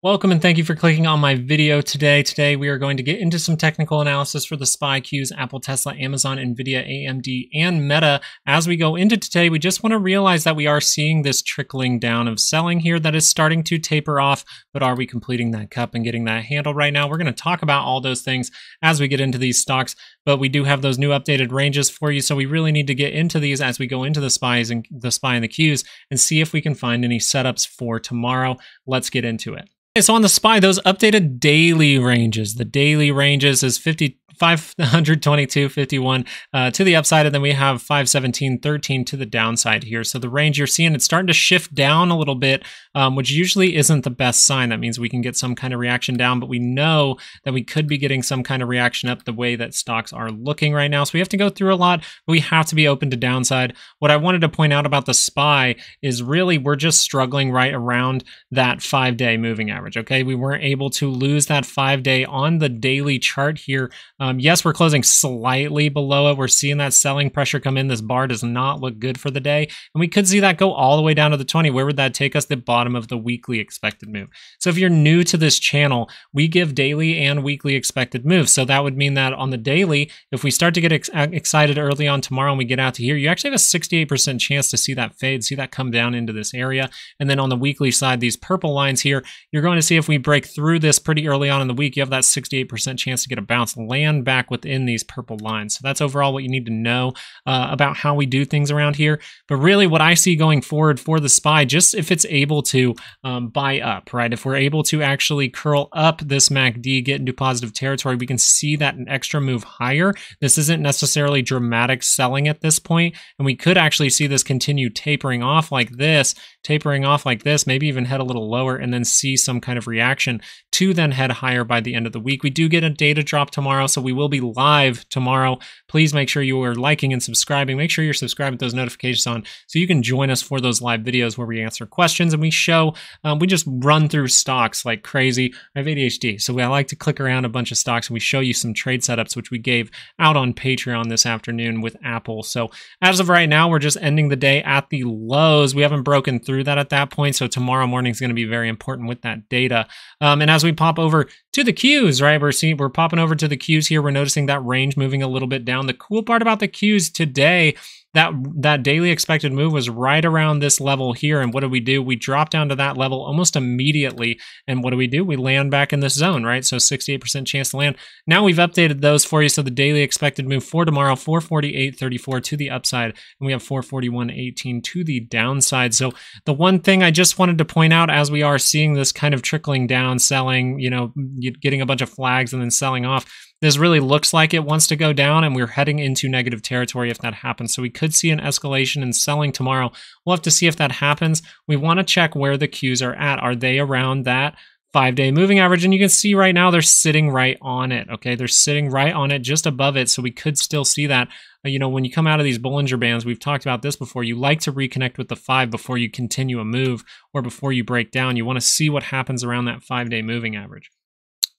Welcome and thank you for clicking on my video today. Today we are going to get into some technical analysis for the SPY cues, Apple, Tesla, Amazon, Nvidia, AMD, and Meta. As we go into today, we just want to realize that we are seeing this trickling down of selling here that is starting to taper off, but are we completing that cup and getting that handle right now? We're going to talk about all those things as we get into these stocks, but we do have those new updated ranges for you, so we really need to get into these as we go into the SPYs and the SPY and the cues and see if we can find any setups for tomorrow. Let's get into it. So on the SPY, those updated daily ranges, the daily ranges is 50 522, 51 uh, to the upside, and then we have 517, 13 to the downside here. So the range you're seeing, it's starting to shift down a little bit, um, which usually isn't the best sign. That means we can get some kind of reaction down, but we know that we could be getting some kind of reaction up the way that stocks are looking right now. So we have to go through a lot, but we have to be open to downside. What I wanted to point out about the SPY is really we're just struggling right around that five day moving average. Okay, we weren't able to lose that five day on the daily chart here. Um, um, yes, we're closing slightly below it. We're seeing that selling pressure come in. This bar does not look good for the day. And we could see that go all the way down to the 20. Where would that take us? The bottom of the weekly expected move. So if you're new to this channel, we give daily and weekly expected moves. So that would mean that on the daily, if we start to get ex excited early on tomorrow and we get out to here, you actually have a 68% chance to see that fade, see that come down into this area. And then on the weekly side, these purple lines here, you're going to see if we break through this pretty early on in the week, you have that 68% chance to get a bounce land back within these purple lines. So that's overall what you need to know uh, about how we do things around here. But really what I see going forward for the SPY, just if it's able to um, buy up, right? If we're able to actually curl up this MACD, get into positive territory, we can see that an extra move higher. This isn't necessarily dramatic selling at this point, and we could actually see this continue tapering off like this, tapering off like this, maybe even head a little lower and then see some kind of reaction to then head higher by the end of the week. We do get a data drop tomorrow, so we will be live tomorrow. Please make sure you are liking and subscribing. Make sure you're subscribed with those notifications on so you can join us for those live videos where we answer questions and we show, um, we just run through stocks like crazy. I have ADHD, so I like to click around a bunch of stocks and we show you some trade setups, which we gave out on Patreon this afternoon with Apple. So as of right now, we're just ending the day at the lows. We haven't broken through that at that point. So tomorrow morning is going to be very important with that data. Um, and as we pop over to the cues, right? We're seeing we're popping over to the cues here. We're noticing that range moving a little bit down. The cool part about the cues today that that daily expected move was right around this level here. And what do we do? We drop down to that level almost immediately. And what do we do? We land back in this zone, right? So 68% chance to land. Now we've updated those for you. So the daily expected move for tomorrow, 448.34 to the upside, and we have 441.18 to the downside. So the one thing I just wanted to point out as we are seeing this kind of trickling down, selling, you know, getting a bunch of flags and then selling off this really looks like it wants to go down, and we're heading into negative territory if that happens. So we could see an escalation in selling tomorrow. We'll have to see if that happens. We want to check where the cues are at. Are they around that five day moving average? And you can see right now they're sitting right on it. Okay, they're sitting right on it, just above it. So we could still see that. Uh, you know, when you come out of these Bollinger Bands, we've talked about this before. You like to reconnect with the five before you continue a move or before you break down. You want to see what happens around that five day moving average.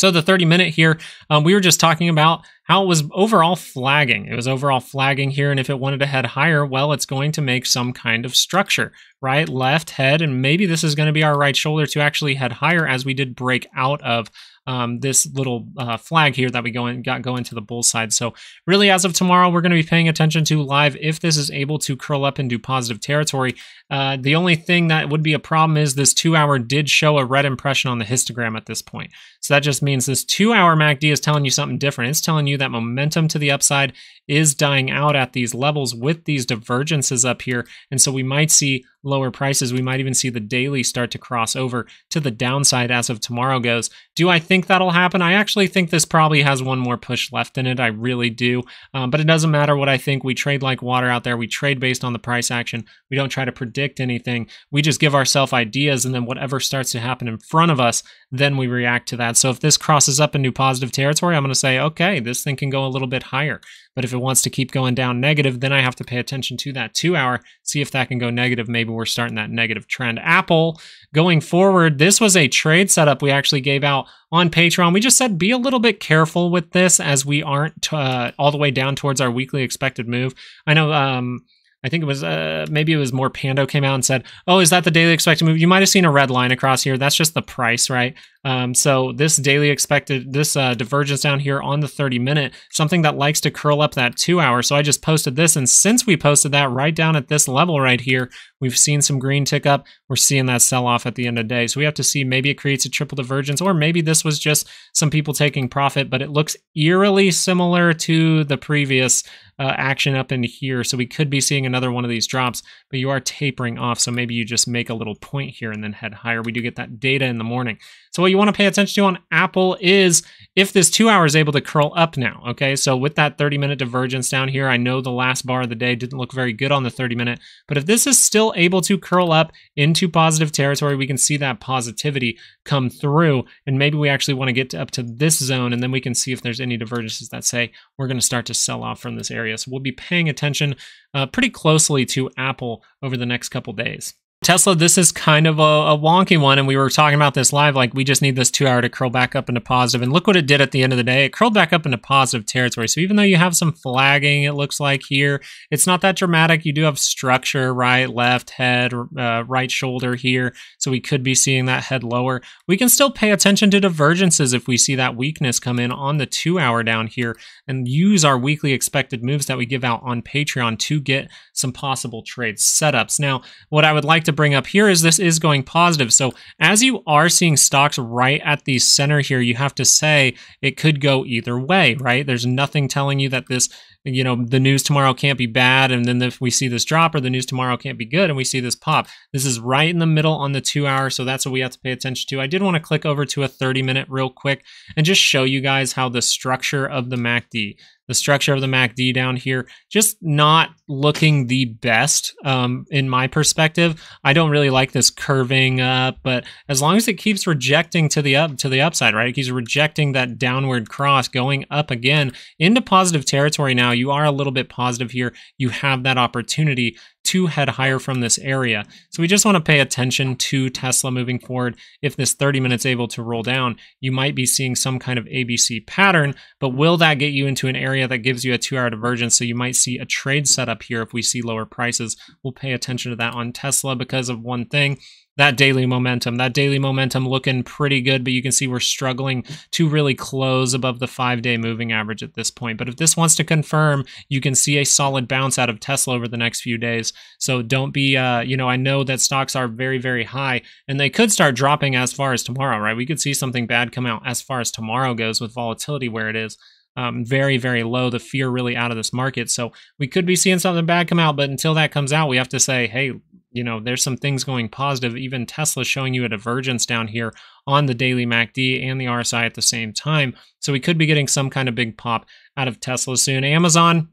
So the 30 minute here, um, we were just talking about how it was overall flagging. It was overall flagging here, and if it wanted to head higher, well, it's going to make some kind of structure, right? Left head, and maybe this is going to be our right shoulder to actually head higher as we did break out of um, this little uh, flag here that we go in, got going to the bull side. So really, as of tomorrow, we're going to be paying attention to live if this is able to curl up into positive territory. Uh, the only thing that would be a problem is this two hour did show a red impression on the histogram at this point. So that just means this two hour MACD is telling you something different. It's telling you that momentum to the upside is dying out at these levels with these divergences up here. And so we might see lower prices. We might even see the daily start to cross over to the downside as of tomorrow goes. Do I think that'll happen? I actually think this probably has one more push left in it. I really do. Um, but it doesn't matter what I think. We trade like water out there. We trade based on the price action. We don't try to predict anything. We just give ourselves ideas and then whatever starts to happen in front of us, then we react to that. So if this crosses up into positive territory, I'm going to say, okay, this thing can go a little bit higher. But if it wants to keep going down negative, then I have to pay attention to that two hour, see if that can go negative. Maybe we're starting that negative trend. Apple going forward, this was a trade setup we actually gave out on Patreon. We just said be a little bit careful with this as we aren't uh, all the way down towards our weekly expected move. I know um, I think it was uh, maybe it was more Pando came out and said, "Oh, is that the daily expected move?" You might have seen a red line across here. That's just the price, right? Um, so this daily expected this uh, divergence down here on the 30 minute, something that likes to curl up that two hour. So I just posted this, and since we posted that right down at this level right here, we've seen some green tick up. We're seeing that sell off at the end of the day. So we have to see maybe it creates a triple divergence, or maybe this was just some people taking profit, but it looks eerily similar to the previous uh, action up in here. So we could be seeing another one of these drops, but you are tapering off. So maybe you just make a little point here and then head higher. We do get that data in the morning. So what you want to pay attention to on Apple is if this two hour is able to curl up now. Okay, so with that 30 minute divergence down here, I know the last bar of the day didn't look very good on the 30 minute, but if this is still able to curl up into positive territory, we can see that positivity come through. And maybe we actually want to get up to this zone and then we can see if there's any divergences that say we're going to start to sell off from this area. So we'll be paying attention uh, pretty closely to Apple over the next couple days. Tesla, this is kind of a, a, wonky one, and we were talking about this live. Like, we just need this two hour to curl back up into positive, and look what it did at the end of the day. It curled back up into positive territory. So even though you have some flagging, it looks like here, it's not that dramatic. You do have structure, right, left, head, uh, right shoulder here. So we could be seeing that head lower. We can still pay attention to divergences if we see that weakness come in on the two hour down here, and use our weekly expected moves that we give out on Patreon to get some possible trade setups. Now, what I would like to to bring up here is this is going positive. So as you are seeing stocks right at the center here, you have to say it could go either way, right? There's nothing telling you that this, you know, the news tomorrow can't be bad. And then if we see this drop or the news tomorrow can't be good and we see this pop, this is right in the middle on the two hour. So that's what we have to pay attention to. I did want to click over to a 30 minute real quick and just show you guys how the structure of the MACD the structure of the MACD down here, just not looking the best um, in my perspective. I don't really like this curving up, but as long as it keeps rejecting to the up to the upside, right? It keeps rejecting that downward cross, going up again into positive territory. Now you are a little bit positive here. You have that opportunity to head higher from this area. So we just want to pay attention to Tesla moving forward. If this 30 minutes able to roll down, you might be seeing some kind of ABC pattern, but will that get you into an area that gives you a two hour divergence? So you might see a trade setup here if we see lower prices. We'll pay attention to that on Tesla because of one thing that daily momentum. That daily momentum looking pretty good, but you can see we're struggling to really close above the five day moving average at this point. But if this wants to confirm, you can see a solid bounce out of Tesla over the next few days. So don't be, uh, you know, I know that stocks are very, very high and they could start dropping as far as tomorrow, right? We could see something bad come out as far as tomorrow goes with volatility where it is. Um, very, very low. The fear really out of this market. So we could be seeing something bad come out, but until that comes out, we have to say, hey, you know, there's some things going positive. Even Tesla showing you a divergence down here on the daily MACD and the RSI at the same time. So we could be getting some kind of big pop out of Tesla soon. Amazon,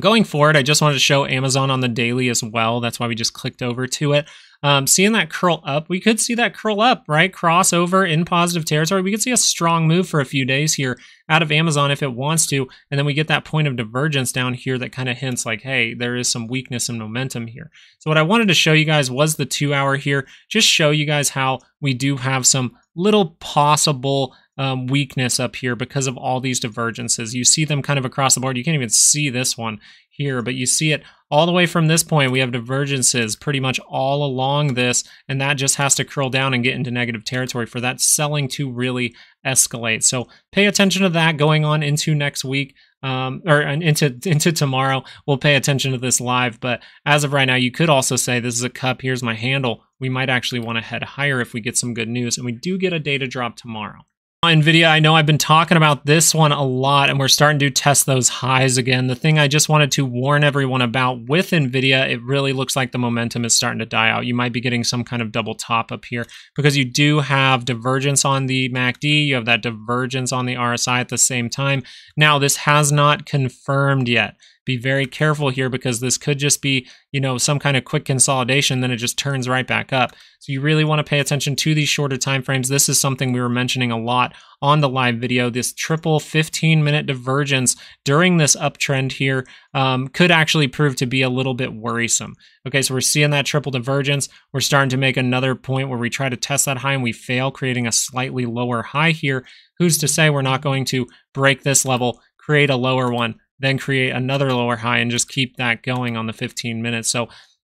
going forward, I just wanted to show Amazon on the daily as well. That's why we just clicked over to it. Um, seeing that curl up, we could see that curl up, right? Crossover in positive territory. We could see a strong move for a few days here out of Amazon if it wants to. And then we get that point of divergence down here that kind of hints like, hey, there is some weakness and momentum here. So what I wanted to show you guys was the two hour here, just show you guys how we do have some little possible um, weakness up here because of all these divergences. You see them kind of across the board. You can't even see this one here, but you see it all the way from this point. We have divergences pretty much all along this, and that just has to curl down and get into negative territory for that selling to really escalate. So pay attention to that going on into next week. Um, or into into tomorrow, we'll pay attention to this live. But as of right now, you could also say this is a cup. Here's my handle. We might actually want to head higher if we get some good news, and we do get a data drop tomorrow. NVIDIA, I know I've been talking about this one a lot and we're starting to test those highs again. The thing I just wanted to warn everyone about with NVIDIA, it really looks like the momentum is starting to die out. You might be getting some kind of double top up here because you do have divergence on the MACD, you have that divergence on the RSI at the same time. Now, this has not confirmed yet be very careful here because this could just be, you know, some kind of quick consolidation, then it just turns right back up. So you really want to pay attention to these shorter time frames. This is something we were mentioning a lot on the live video. This triple 15 minute divergence during this uptrend here um, could actually prove to be a little bit worrisome. Okay, so we're seeing that triple divergence. We're starting to make another point where we try to test that high and we fail, creating a slightly lower high here. Who's to say we're not going to break this level, create a lower one, then create another lower high and just keep that going on the 15 minutes. So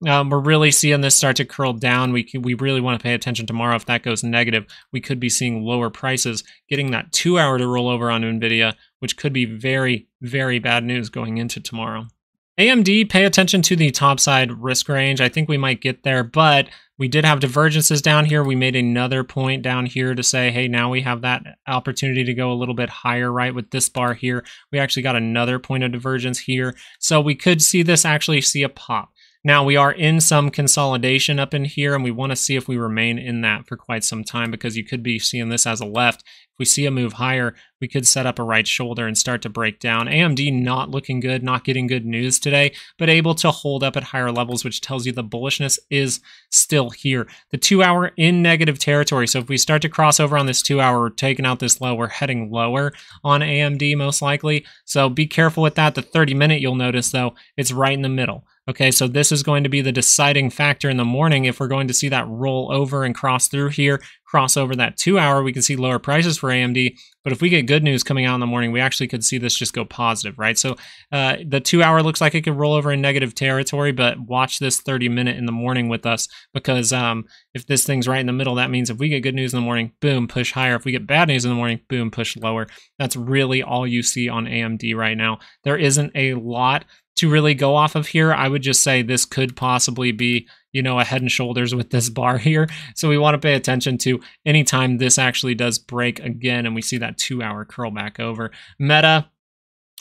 um, we're really seeing this start to curl down. We we really want to pay attention tomorrow. If that goes negative, we could be seeing lower prices, getting that two hour to roll over on Nvidia, which could be very very bad news going into tomorrow. AMD, pay attention to the top side risk range. I think we might get there, but we did have divergences down here. We made another point down here to say, hey, now we have that opportunity to go a little bit higher, right? With this bar here, we actually got another point of divergence here. So we could see this actually see a pop. Now we are in some consolidation up in here and we want to see if we remain in that for quite some time because you could be seeing this as a left. If we see a move higher, we could set up a right shoulder and start to break down. AMD not looking good, not getting good news today, but able to hold up at higher levels, which tells you the bullishness is still here. The two hour in negative territory. So if we start to cross over on this two hour, taking out this low, we're heading lower on AMD most likely. So be careful with that. The 30 minute, you'll notice though, it's right in the middle. Okay, so this is going to be the deciding factor in the morning if we're going to see that roll over and cross through here, cross over that two hour, we can see lower prices for AMD. But if we get good news coming out in the morning, we actually could see this just go positive, right? So uh, the two hour looks like it could roll over in negative territory, but watch this 30 minute in the morning with us because um, if this thing's right in the middle, that means if we get good news in the morning, boom, push higher. If we get bad news in the morning, boom, push lower. That's really all you see on AMD right now. There isn't a lot to really go off of here, I would just say this could possibly be, you know, a head and shoulders with this bar here. So we want to pay attention to anytime this actually does break again and we see that two hour curl back over. Meta,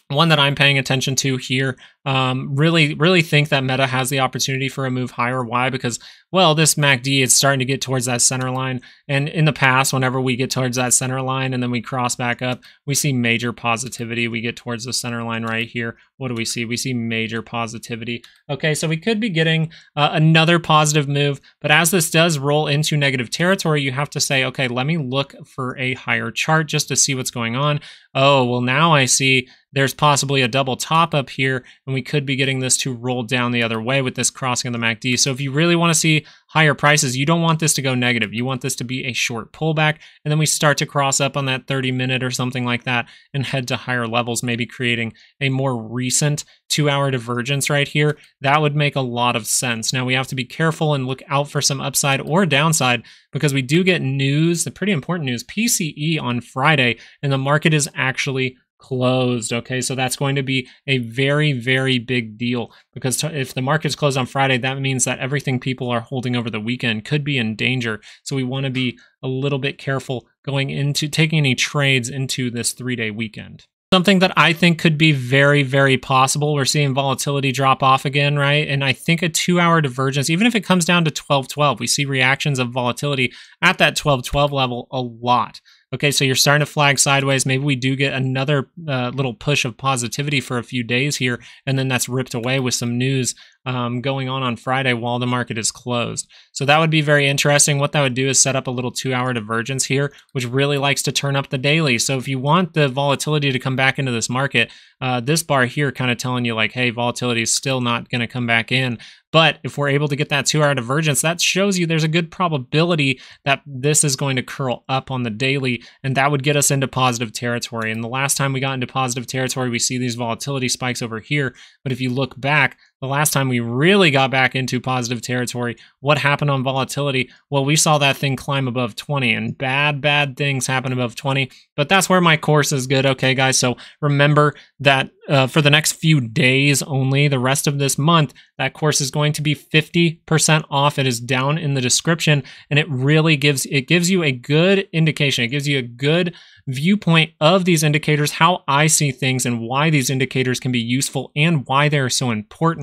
one that I'm paying attention to here um, really, really think that Meta has the opportunity for a move higher. Why? Because, well, this MACD is starting to get towards that center line. And in the past, whenever we get towards that center line and then we cross back up, we see major positivity. We get towards the center line right here. What do we see? We see major positivity. Okay, so we could be getting uh, another positive move. But as this does roll into negative territory, you have to say, okay, let me look for a higher chart just to see what's going on. Oh, well, now I see there's possibly a double top up here and we could be getting this to roll down the other way with this crossing of the MACD. So if you really want to see higher prices, you don't want this to go negative. You want this to be a short pullback, and then we start to cross up on that 30 minute or something like that and head to higher levels, maybe creating a more recent two hour divergence right here. That would make a lot of sense. Now we have to be careful and look out for some upside or downside because we do get news, the pretty important news, PCE on Friday, and the market is actually closed. Okay, so that's going to be a very, very big deal because if the market's closed on Friday, that means that everything people are holding over the weekend could be in danger. So we want to be a little bit careful going into taking any trades into this three day weekend. Something that I think could be very, very possible. We're seeing volatility drop off again, right? And I think a two hour divergence, even if it comes down to 12 12, we see reactions of volatility at that 12 12 level a lot. Okay, so you're starting to flag sideways. Maybe we do get another uh, little push of positivity for a few days here, and then that's ripped away with some news um, going on on Friday while the market is closed. So that would be very interesting. What that would do is set up a little two hour divergence here, which really likes to turn up the daily. So if you want the volatility to come back into this market, uh, this bar here kind of telling you like, hey, volatility is still not going to come back in. But if we're able to get that two hour divergence, that shows you there's a good probability that this is going to curl up on the daily, and that would get us into positive territory. And the last time we got into positive territory, we see these volatility spikes over here. But if you look back, the last time we really got back into positive territory, what happened on volatility? Well, we saw that thing climb above 20 and bad, bad things happen above 20. But that's where my course is good. Okay, guys. So remember that uh, for the next few days only, the rest of this month, that course is going to be 50% off. It is down in the description and it really gives, it gives you a good indication. It gives you a good viewpoint of these indicators, how I see things and why these indicators can be useful and why they're so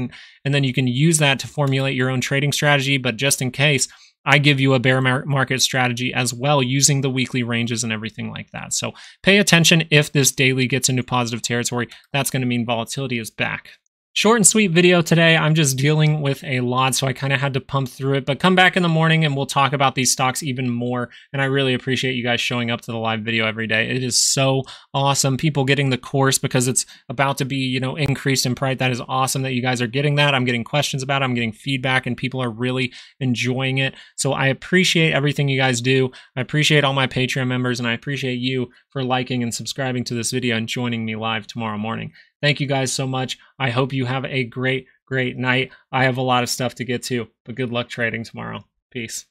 important. And then you can use that to formulate your own trading strategy. But just in case, I give you a bear market strategy as well using the weekly ranges and everything like that. So pay attention if this daily gets into positive territory. That's going to mean volatility is back. Short and sweet video today. I'm just dealing with a lot, so I kind of had to pump through it. But come back in the morning and we'll talk about these stocks even more. And I really appreciate you guys showing up to the live video every day. It is so awesome. People getting the course because it's about to be, you know, increased in price. That is awesome that you guys are getting that. I'm getting questions about it. I'm getting feedback and people are really enjoying it. So I appreciate everything you guys do. I appreciate all my Patreon members and I appreciate you for liking and subscribing to this video and joining me live tomorrow morning. Thank you guys so much. I hope you have a great, great night. I have a lot of stuff to get to, but good luck trading tomorrow. Peace.